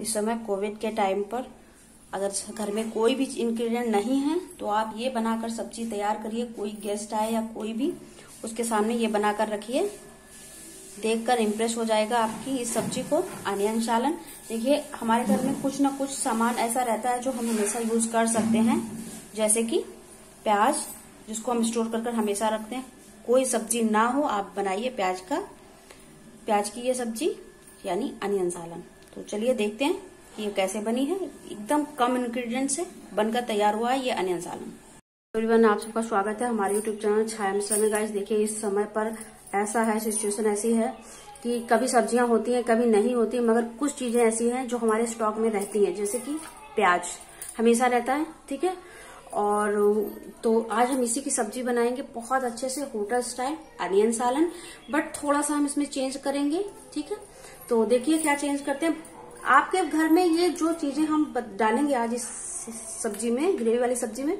इस समय कोविड के टाइम पर अगर घर में कोई भी इंग्रेडिएंट नहीं है तो आप ये बनाकर सब्ज़ी तैयार करिए। कोई गेस्ट आए या कोई भी, उसके सामने ये बनाकर रखिए। देखकर इम्प्रेस हो जाएगा आपकी इस सब्ज़ी को, अनियन सालन देखिए, हमारे घर में कुछ ना कुछ सामान ऐसा रहता है जो हम हमेशा यूज़ कर सकते हैं। जैसे कि प्याज, जिसको हम स्टोर कर कर हमेशा रखते हैं। कोई सब्ज़ी ना हो, आप बनाइए प्याज का। प्याज की ये सब्ज़ी, यानी अनियन सालन तो चलिए देखते हैं कि ये कैसे बनी है। एकदम कम इंग्रेडिएंट से बनकर तैयार हुआ है ये अनियन सालन एवरीवन आप सबका स्वागत है हमारे यूट्यूब चैनल छाया मिश्रा में। गाइस देखिए, इस समय पर ऐसा है सिचुएशन ऐसी है कि कभी सब्ज़ियाँ होती हैं, कभी नहीं होती, मगर कुछ चीज़ें ऐसी हैं जो हमारे स्टॉक में रहती हैं, जैसे कि प्याज। हमेशा रहता है, ठीक है? और तो आज हम इसी की सब्ज़ी बनाएँगे। बहुत अच्छे से hotel style, onion salan, but थोड़ा सा हम इसमें चेंज करेंगे, ठीक है? तो देखिए क्या चेंज करते हैं। आपके घर में ये जो चीज़ें हम डालेंगे आज इस सब्ज़ी में, ग्रेवी वाली सब्ज़ी में,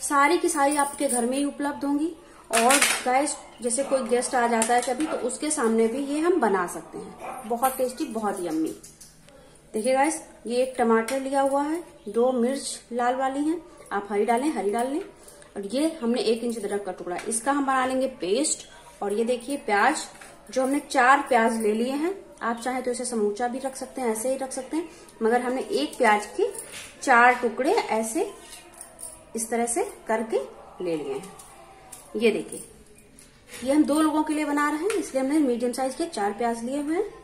सारी की सारी आपके घर में ही उपलब्ध होंगी। और गैस जैसे कोई गेस्ट आ जाता है कभी तो उसके सामने भी ये हम बना सकते हैं। बहुत टेस्टी बहुत यम्मी देखिए गाइस ये एक टमाटर लिया हुआ है, दो मिर्च लाल वाली हैं। आप हरी डालें, हरी डाल लें। और ये हमने एक इंच अदरक का टुकड़ा। इसका हम बना लेंगे पेस्ट और ये देखिए प्याज, जो हमने चार प्याज ले लिए हैं, आप चाहे तो इसे समूचा भी रख सकते हैं, ऐसे ही रख सकते हैं। मगर हमने एक प्याज के चार टुकड़े ऐसे इस तरह से करके ले लिए हैं। ये देखिए। ये हम दो लोगों के लिए बना रहे हैं, इसलिए हमने मीडियम साइज़ के चार प्याज लिए हुए हैं।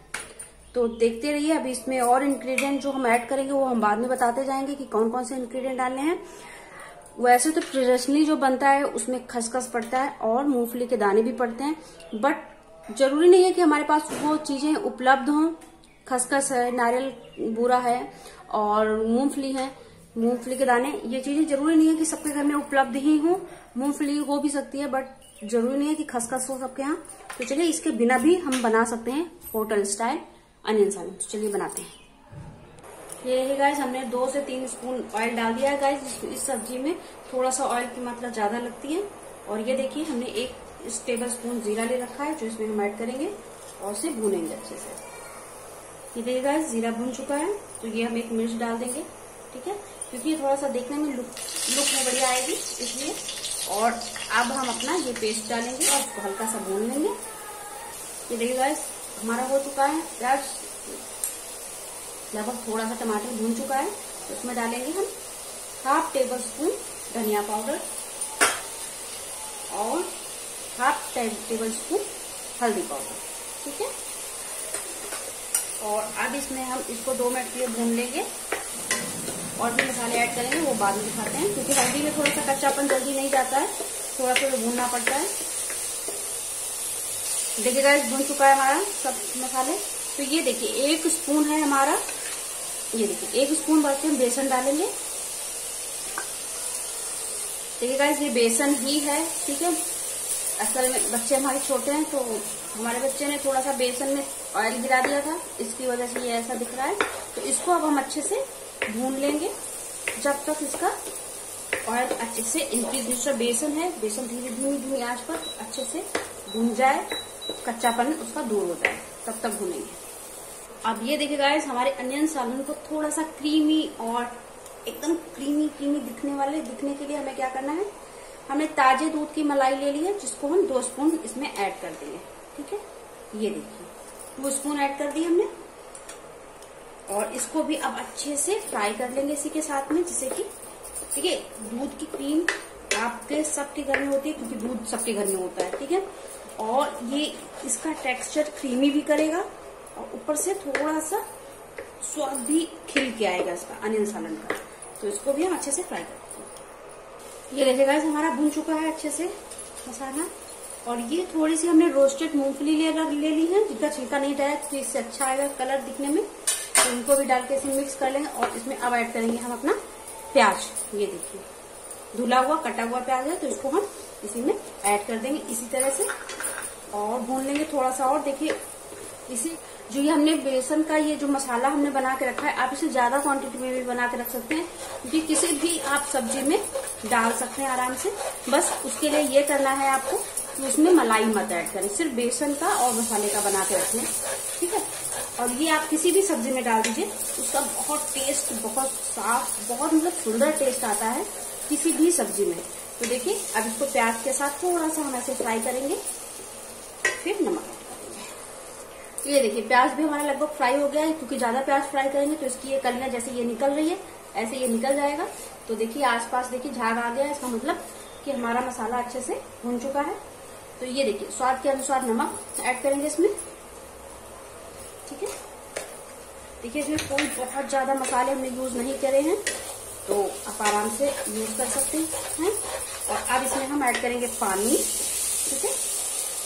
तो देखते रहिए, अभी इसमें और इंग्रेडिएंट जो हम ऐड करेंगे, वो हम बाद में बताते जाएँगे कि कौन कौन से इंग्रेडिएंट डालने हैं। वैसे तो ट्रेडिशनली जो बनता है, उसमें खसखस पड़ता है और मूंगफली के दाने भी पड़ते हैं। बट ज़रूरी नहीं है कि हमारे पास वो चीज़ें उपलब्ध हों। खसखस है, नारियल बूरा है और मूंगफली है। मूंगफली के दाने, ये चीज़ें ज़रूरी नहीं है कि सबके घर में उपलब्ध ही हो। मूंगफली हो भी सकती है बट ज़रूरी नहीं है कि खसखस हो सबके यहाँ। तो चलिए, इसके बिना भी हम बना सकते हैं होटल स्टाइल अनियन सालन। तो चलिए, बनाते हैं। ये है गाइस हमने दो से तीन स्पून ऑयल डाल दिया है गाइस इस सब्ज़ी में थोड़ा सा ऑयल की मात्रा ज़्यादा लगती है। और ये देखिए, हमने एक टेबल स्पून जीरा ले रखा है, जो इसमें हम ऐड करेंगे और उसे भूनेंगे अच्छे से। ये देखिए गाइस जीरा भून चुका है तो ये हम एक मिर्च डाल देंगे, ठीक है? क्योंकि ये थोड़ा सा देखने में लुक लुक में बढ़िया आएगी, इसलिए। और अब हम अपना ये पेस्ट डालेंगे और हल्का सा भून लेंगे। ये देखिए गाइस हमारा हो चुका है प्याज लगभग थोड़ा सा टमाटर भून चुका है तो उसमें डालेंगे हम हाफ़ टेबल स्पून धनिया पाउडर और हाफ़ टेबल स्पून हल्दी पाउडर, ठीक है? और अब इसमें हम इसको दो मिनट के लिए भून लेंगे और भी मसाले ऐड करेंगे वो बाद में दिखाते हैं, क्योंकि हल्दी में थोड़ा सा कच्चापन जल्दी नहीं जाता है, थोड़ा सा तो भूनना पड़ता है। देखिए गाइस भून चुका है हमारा सब मसाले। तो ये देखिए, एक स्पून है हमारा ये देखिए, एक स्पून भर के हम बेसन डालेंगे। देखिए गाइस ये बेसन ही है, ठीक है? असल में बच्चे हमारे छोटे हैं तो हमारे बच्चे ने थोड़ा सा बेसन में ऑयल गिरा दिया था, इसकी वजह से ये ऐसा दिख रहा है। तो इसको अब हम अच्छे से भून लेंगे, जब तक इसका ऑयल अच्छे से इनकी दूसरा बेसन है, बेसन धीरे धीमी धीमी आँच पर, अच्छे से भून जाए, कच्चापन उसका दूर हो जाए, तब तक भूनेंगे। अब ये देखिए गाइस हमारे अनियन सालन को थोड़ा सा क्रीमी और एकदम क्रीमी क्रीमी दिखने वाले, दिखने के लिए हमें क्या करना है? हमने ताजे दूध की मलाई ले ली है, जिसको हम दो स्पून इसमें ऐड कर देंगे, ठीक है? ये देखिए दो स्पून ऐड कर दी हमने। और इसको भी अब अच्छे से फ्राई कर लेंगे इसी के साथ में, जिससे कि ठीक है दूध की क्रीम आपके सबके घर में होती है, क्योंकि दूध सबके घर में होता है, ठीक है? और ये इसका टेक्सचर क्रीमी भी करेगा और ऊपर से थोड़ा सा स्वाद भी खिल के आएगा इसका अनियन सालन का। तो इसको भी हम अच्छे से फ्राई करते हैं। ये देखिएगा हमारा भून चुका है अच्छे से मसाला। और ये थोड़ी सी हमने रोस्टेड मूंगफली ले, ले ली है जिनका छिलका नहीं डाया तो इससे अच्छा आएगा कलर दिखने में। तो इनको भी डाल के इसमें मिक्स कर लेंगे और इसमें अब ऐड करेंगे हम अपना प्याज। ये देखिए धुला हुआ कटा हुआ प्याज है तो इसको हम इसी में ऐड कर देंगे इसी तरह से। और भून लेंगे थोड़ा सा और। देखिए इसी जो ये हमने बेसन का ये जो मसाला हमने बना के रखा है, आप इसे ज़्यादा क्वांटिटी में भी बना के रख सकते हैं, क्योंकि किसी भी आप सब्ज़ी में डाल सकते हैं आराम से। बस उसके लिए ये करना है आपको कि उसमें मलाई मत ऐड करें, सिर्फ़ बेसन का और मसाले का बना के रखें ठीक है? और ये आप किसी भी सब्ज़ी में डाल दीजिए, उसका बहुत टेस्ट बहुत साफ़, बहुत मतलब सुंदर टेस्ट आता है किसी भी सब्ज़ी में। तो देखिए, अब इसको प्याज के साथ थोड़ा सा हम ऐसे फ्राई करेंगे, फिर नमक। तो ये देखिए, प्याज भी हमारा लगभग फ्राई हो गया है, क्योंकि ज़्यादा प्याज फ्राई करेंगे तो इसकी ये कलियाँ जैसे ये निकल रही है, ऐसे ये निकल जाएगा। तो देखिए, आसपास देखिए झाग आ गया है, इसका मतलब कि हमारा मसाला अच्छे से भून चुका है। तो ये देखिए, स्वाद के अनुसार नमक ऐड करेंगे इसमें। ठीक है? देखिए, इसमें कोई बहुत ज़्यादा मसाले हमने यूज़ नहीं करे हैं तो आप आराम से यूज़ कर सकते हैं। और अब इसमें हम ऐड करेंगे पानी। ठीक है?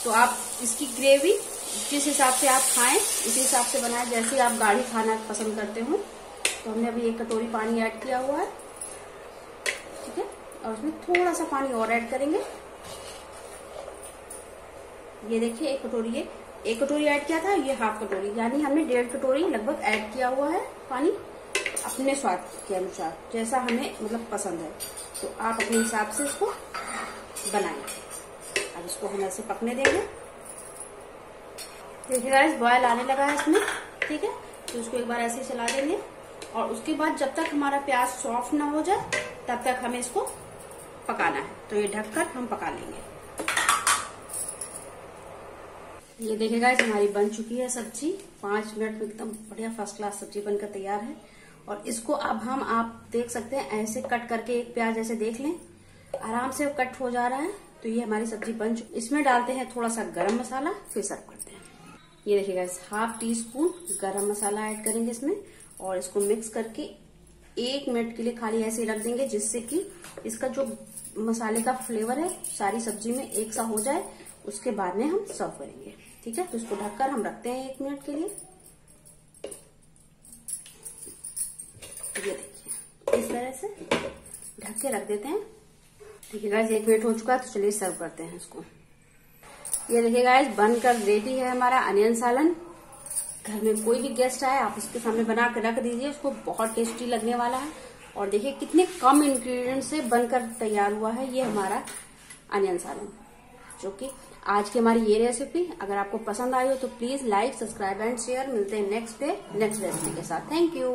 तो आप इसकी ग्रेवी जिस हिसाब से आप खाएँ, उसी हिसाब से बनाएँ, जैसे आप गाढ़ी खाना पसंद करते हो। तो हमने अभी एक कटोरी पानी ऐड किया हुआ है, ठीक है? और उसमें थोड़ा सा पानी और ऐड करेंगे। ये देखिए, एक कटोरी ये, एक कटोरी ऐड किया था, ये हाफ़ कटोरी, यानी हमने डेढ़ कटोरी लगभग ऐड किया हुआ है पानी, अपने स्वाद के अनुसार, जैसा हमें मतलब पसंद है। तो आप अपने हिसाब से इसको बनाएँ। अब इसको हम ऐसे पकने देंगे। देखिए गाइस बॉयल आने लगा है इसमें, ठीक है? तो इसको एक बार ऐसे चला देंगे। और उसके बाद जब तक हमारा प्याज सॉफ्ट ना हो जाए, तब तक हमें इसको पकाना है। तो ये ढककर हम पका लेंगे। ये देखिएगा हमारी बन चुकी है सब्ज़ी। पाँच मिनट में एकदम बढ़िया फ़र्स्ट क्लास सब्ज़ी बनकर तैयार है। और इसको अब हम, आप देख सकते हैं, ऐसे कट करके एक प्याज ऐसे देख लें। आराम से कट हो जा रहा है। तो ये हमारी सब्ज़ी बन चुकी इसमें डालते हैं थोड़ा सा गरम मसाला, फिर सर्व करते हैं। ये देखिएगा हाफ़ टी स्पून गरम मसाला ऐड करेंगे इसमें और इसको मिक्स करके एक मिनट के लिए खाली ऐसे रख देंगे, जिससे कि इसका जो मसाले का फ्लेवर है, सारी सब्ज़ी में एक सा हो जाए, उसके बाद में हम सर्व करेंगे। ठीक है? तो इसको ढककर हम रखते हैं एक मिनट के लिए। ये देखिए, इस तरह से ढक के रख देते हैं। ठीक है एक मिनट हो चुका है तो चलिए सर्व करते हैं इसको। ये देखिए गाइस बनकर रेडी है हमारा अनियन सालन। घर में कोई भी गेस्ट आए, आप उसके सामने बना कर रख दीजिए, उसको बहुत टेस्टी लगने वाला है। और देखिए कितने कम इंग्रेडिएंट से बनकर तैयार हुआ है ये हमारा अनियन सालन, जो कि आज की हमारी ये रेसिपी अगर आपको पसंद आई हो तो please like subscribe and share मिलते हैं नेक्स्ट डे नेक्स्ट रेसिपी के साथ। Thank you